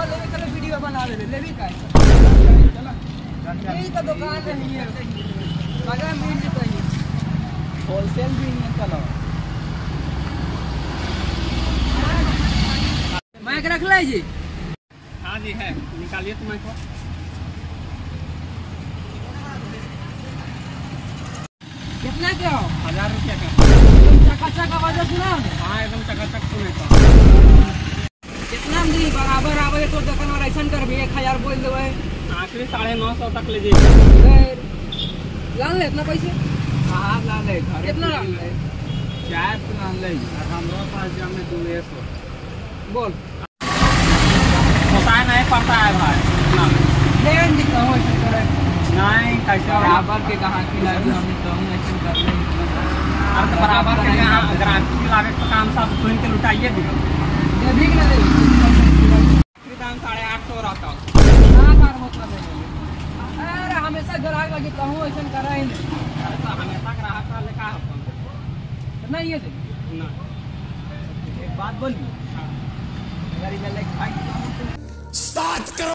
दवा लेवे चलो वीडियो बना ले लेवी का यही तो दुकान है ये मगर मिल जता है होलसेल भी नहीं चलो। माइक रख ले जी। हाँ जी है। निकालिए तुम्हें को। कितना के हो? हज़ार रुपया का। चकाचक आवाज़ सुना हाँ? एकदम चकाचक सुने को दी बराबर आवे तो दुकान और ऐसा कर भी एक हज़ार बोल देवे आखिरी साढ़े नौ सौ तक लीजिए लान ले इतना पैसे? हाँ? ला ले घर कितना लान ले चाय तो ले हमारे पास जो हमें दूल्हे सो। बोल। पोसाय नहीं पड़ता है भाई। ना लेन दी कहो ऐसा नहीं कैसे बराबर के कहा कि लागी हम तो कर ले तो बराबर के यहाँ ग्राहक की काम सब सुन के लुटाइए भी। ना दे आखिरी दाम साढ़े आठ सौ रहता ना कार मतलब है अरे हमेशा ग्राहक लगे कहूँ ऐसा करा ही। नहीं हमेशा ग्राहक का लिखा है तो नहीं ये एक बात बोली? अगर ये लाइक भाई करो